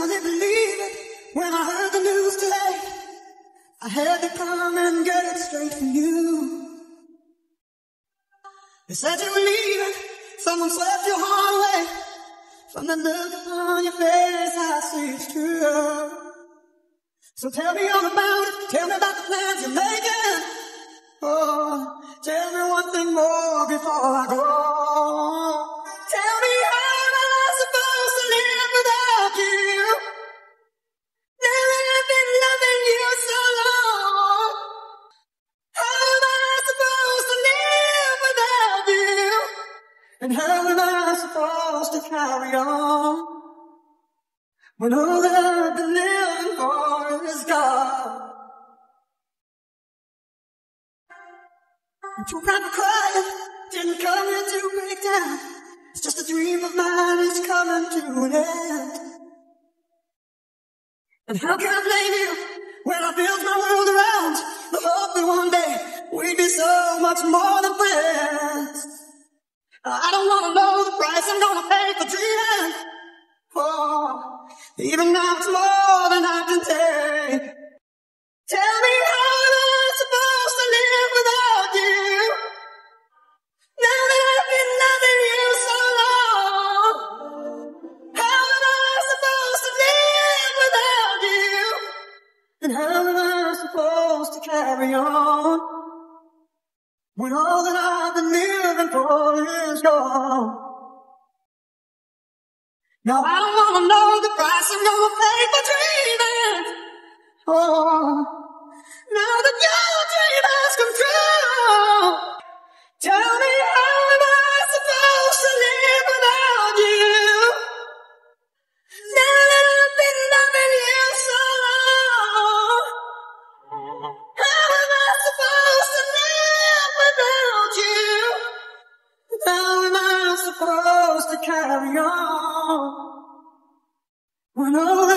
hardly believe it when I heard the news today. I had to come and get it straight from you. They said you were leaving, someone swept your heart away. From the look upon your face, I see it's true. So tell me all about it, tell me about the plans you're making. Oh, tell me one thing more before I go. And how am I supposed to carry on? When all that I've been living for is gone. Don't cry didn't come here to break down. It's just a dream of mine, it's coming to an end. And how can I blame you when I build my world around the hope that one day we'd be so much more than friends? Uh, I don't want to know the price I'm gonna pay for dreaming. Oh, even now it's more than I can take. Tell me how am I supposed to live without you? Now that I've been loving you so long, how am I supposed to live without you? And how am I supposed to carry on when all that I've been living for is gone? Now I don't wanna know the price I'm gonna pay for supposed to carry on. When all